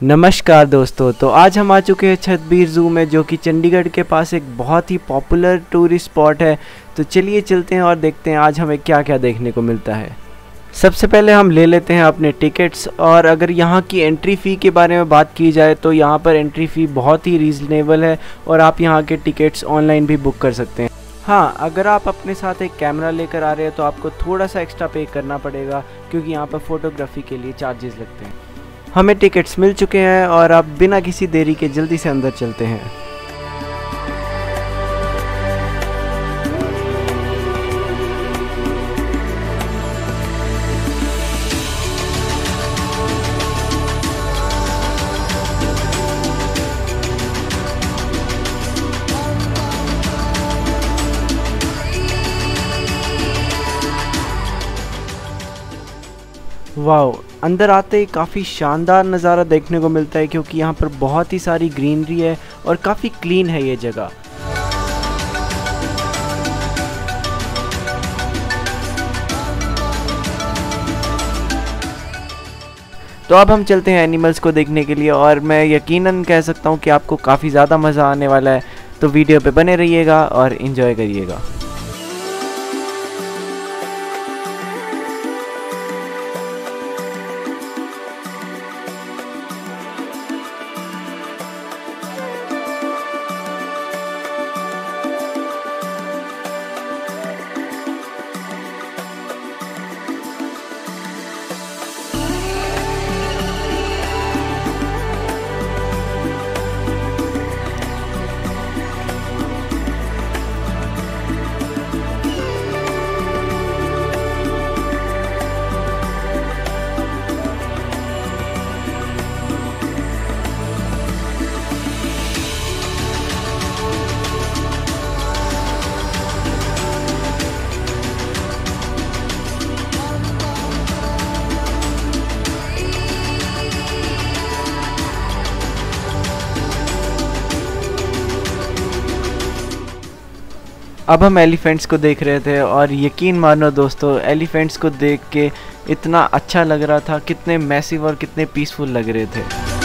नमस्कार दोस्तों तो आज हम आ चुके हैं छतबीर ज़ू में, जो कि चंडीगढ़ के पास एक बहुत ही पॉपुलर टूरिस्ट स्पॉट है। तो चलिए चलते हैं और देखते हैं आज हमें क्या क्या देखने को मिलता है। सबसे पहले हम ले लेते हैं अपने टिकट्स और अगर यहाँ की एंट्री फ़ी के बारे में बात की जाए तो यहाँ पर एंट्री फ़ी बहुत ही रीज़नेबल है और आप यहाँ के टिकट्स ऑनलाइन भी बुक कर सकते हैं। हाँ अगर आप अपने साथ एक कैमरा लेकर आ रहे हैं तो आपको थोड़ा सा एक्स्ट्रा पे करना पड़ेगा, क्योंकि यहाँ पर फ़ोटोग्राफी के लिए चार्जेस लगते हैं। हमें टिकट्स मिल चुके हैं और अब बिना किसी देरी के जल्दी से अंदर चलते हैं। वाओ, अंदर आते ही काफ़ी शानदार नज़ारा देखने को मिलता है क्योंकि यहाँ पर बहुत ही सारी ग्रीनरी है और काफ़ी क्लीन है ये जगह। तो अब हम चलते हैं एनिमल्स को देखने के लिए और मैं यकीनन कह सकता हूँ कि आपको काफ़ी ज़्यादा मज़ा आने वाला है। तो वीडियो पे बने रहिएगा और इन्जॉय करिएगा। अब हम एलिफेंट्स को देख रहे थे और यकीन मानो दोस्तों, एलिफेंट्स को देख के इतना अच्छा लग रहा था, कितने मैसिव और कितने पीसफुल लग रहे थे।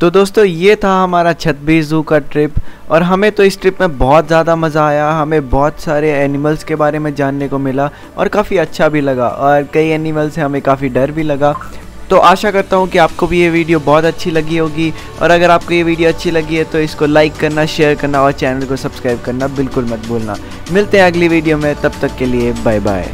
तो दोस्तों, ये था हमारा छतबीर ज़ू का ट्रिप और हमें तो इस ट्रिप में बहुत ज़्यादा मज़ा आया। हमें बहुत सारे एनिमल्स के बारे में जानने को मिला और काफ़ी अच्छा भी लगा और कई एनिमल्स से हमें काफ़ी डर भी लगा। तो आशा करता हूँ कि आपको भी ये वीडियो बहुत अच्छी लगी होगी और अगर आपको ये वीडियो अच्छी लगी है तो इसको लाइक करना शेयर करना और चैनल को सब्सक्राइब करना बिल्कुल मत भूलना। मिलते हैं अगली वीडियो में, तब तक के लिए बाय बाय